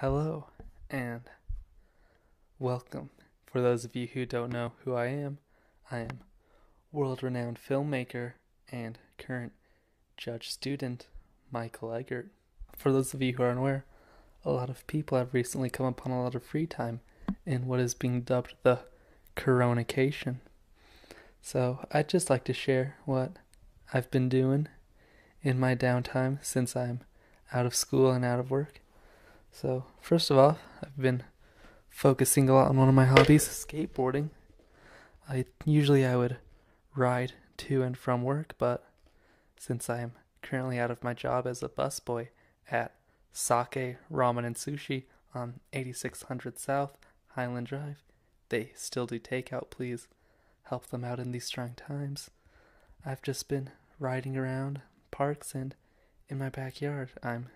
Hello and welcome. For those of you who don't know who I am, I am world renowned filmmaker and current judge student Michael Eggert. For those of you who are unaware, a lot of people have recently come upon a lot of free time in what is being dubbed the Coronacation. So I'd just like to share what I've been doing in my downtime since I'm out of school and out of work. So, first of all, I've been focusing a lot on one of my hobbies, skateboarding. I usually I would ride to and from work, but since I am currently out of my job as a busboy at Sake Ramen and Sushi on 8600 South Highland Drive, they still do takeout, please. Help them out in these trying times. I've just been riding around parks and in my backyard. I'm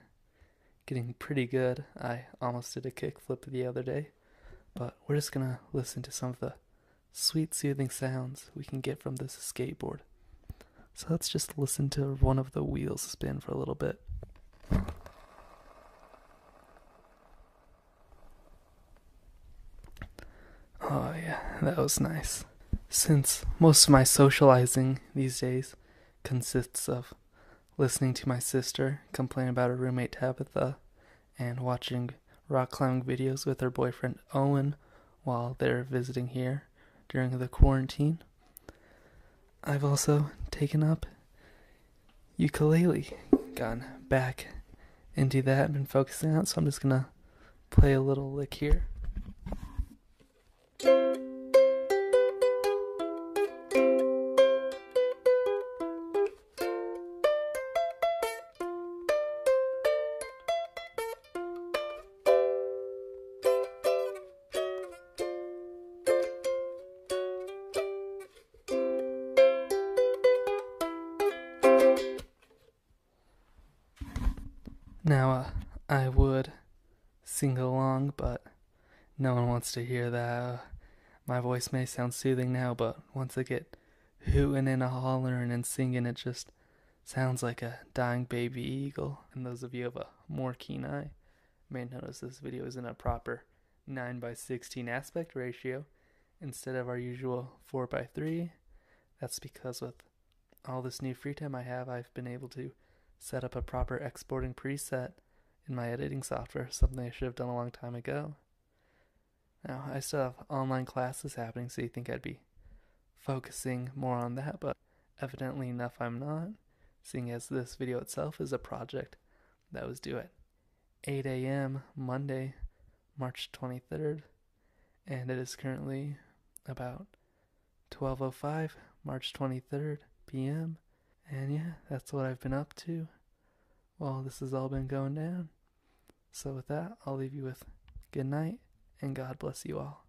getting pretty good. I almost did a kickflip the other day, but we're just gonna listen to some of the sweet, soothing sounds we can get from this skateboard. So let's just listen to one of the wheels spin for a little bit. Oh, yeah, that was nice. Since most of my socializing these days consists of listening to my sister complain about her roommate Tabitha and watching rock climbing videos with her boyfriend Owen while they're visiting here during the quarantine. I've also taken up ukulele, gone back into that, been focusing on it, so I'm just gonna play a little lick here. Now, uh, I would sing along, but no one wants to hear that. Uh, my voice may sound soothing now, but once I get hooting and a hollering and singing, it just sounds like a dying baby eagle. And those of you of a more keen eye may notice this video is in a proper 9 by 16 aspect ratio instead of our usual 4 by 3. That's because with all this new free time I have, I've been able to set up a proper exporting preset in my editing software, something I should have done a long time ago. Now, I still have online classes happening, so you think I'd be focusing more on that, but evidently enough I'm not, seeing as this video itself is a project that was due at 8 a.m. Monday, March 23rd, and it is currently about 12:05 March 23rd p.m. And yeah, that's what I've been up to while this has all been going down. So, with that, I'll leave you with good night and God bless you all.